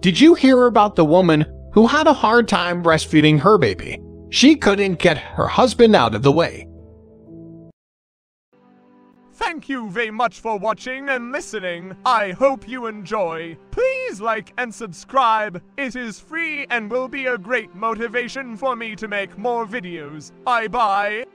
Did you hear about the woman who had a hard time breastfeeding her baby? She couldn't get her husband out of the way. Thank you very much for watching and listening. I hope you enjoy. Please like and subscribe. It is free and will be a great motivation for me to make more videos. Bye bye.